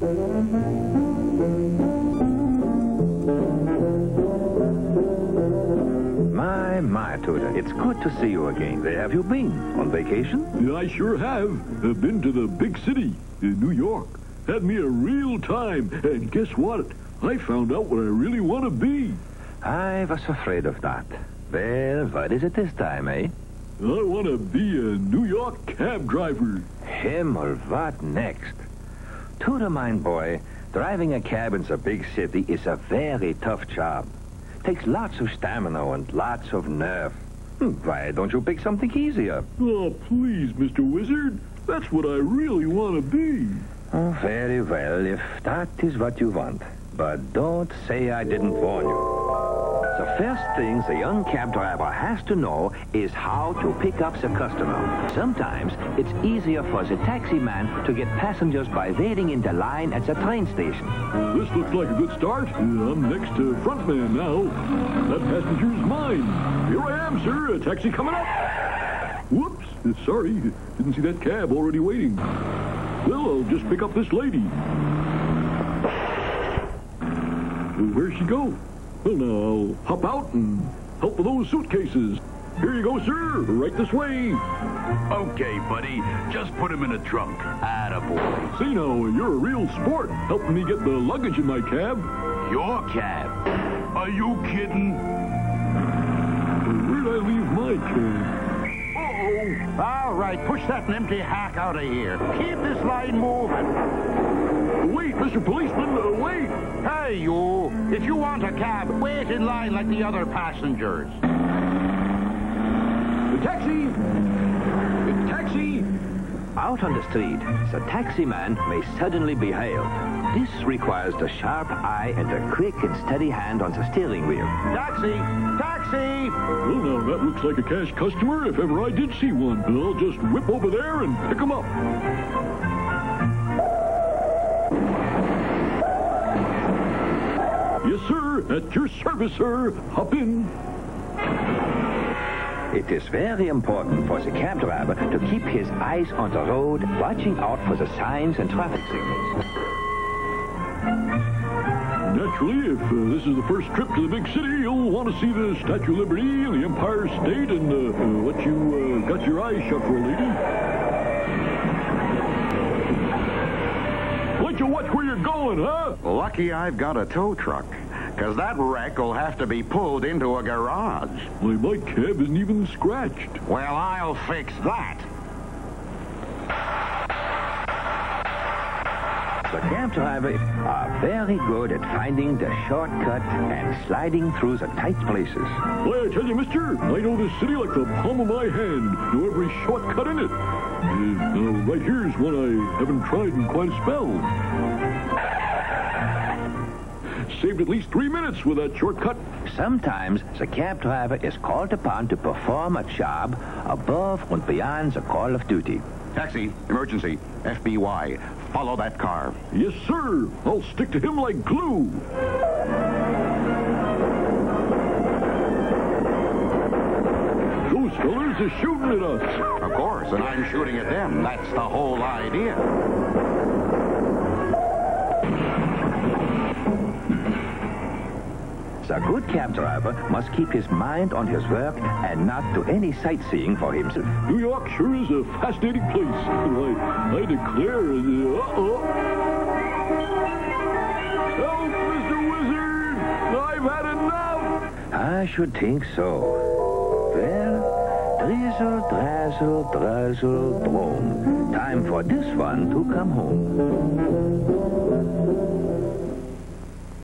My, my, Tooter, it's good to see you again. Where have you been? On vacation? Yeah, I sure have. I've been to the big city, in New York. Had me a real time. And guess what? I found out what I really want to be. I was afraid of that. Well, what is it this time, eh? I want to be a New York cab driver. Him or what next? Tooter, mine boy, driving a cab in the big city is a very tough job. Takes lots of stamina and lots of nerve. Hmm, Why don't you pick something easier? Oh, please, Mr. Wizard. That's what I really want to be. Oh, very well, if that is what you want. But don't say I didn't warn you. The first thing the young cab driver has to know is how to pick up the customer. Sometimes it's easier for the taxi man to get passengers by waiting in the line at the train station. This looks like a good start. I'm next to front man now. That passenger's mine. Here I am, sir. A taxi coming up. Whoops. Sorry. Didn't see that cab already waiting. Well, I'll just pick up this lady. Where'd she go? Well, now, hop out and help with those suitcases. Here you go, sir. Right this way. Okay, buddy. Just put him in a trunk. Attaboy. See now, you're a real sport, helping me get the luggage in my cab. Your cab. Are you kidding? Where'd I leave my cab? Uh-oh. All right, push that empty hack out of here. Keep this line moving. Wait, Mr. Policeman, uh, wait. Hey, you. If you want a cab, wait in line like the other passengers. The taxi! The taxi! Out on the street, the taxi man may suddenly be hailed. This requires the sharp eye and a quick and steady hand on the steering wheel. Taxi! Taxi! Oh, well, now, that looks like a cash customer if ever I did see one. I'll just whip over there and pick him up. Yes, sir. At your service, sir. Hop in. It is very important for the cab driver to keep his eyes on the road, watching out for the signs and traffic signals. Naturally, if uh, this is the first trip to the big city, you'll want to see the Statue of Liberty and the Empire State and uh, uh, what you uh, got your eyes shut for, lady. Like you watch where you're going, huh? Lucky I've got a tow truck, because that wreck will have to be pulled into a garage. Why, my cab isn't even scratched. Well, I'll fix that. The cab drivers are very good at finding the shortcut and sliding through the tight places. Why, I tell you, mister, I know this city like the palm of my hand. Know every shortcut in it. Uh, now, right here's one I haven't tried in quite a spell. Saved at least three minutes with that shortcut. Sometimes the cab driver is called upon to perform a job above and beyond the call of duty. Taxi, emergency, FBI, Follow that car. Yes, sir. I'll stick to him like glue. Those fellers are shooting at us. Of course, and I'm shooting at them. That's the whole idea. The good cab driver must keep his mind on his work and not do any sightseeing for himself. New York sure is a fascinating place. I, I declare, uh, uh-oh. Help, Mr. Wizard! I've had enough! I should think so. Well, drizzle, drazzle, drazzle, drone. Time for this one to come home.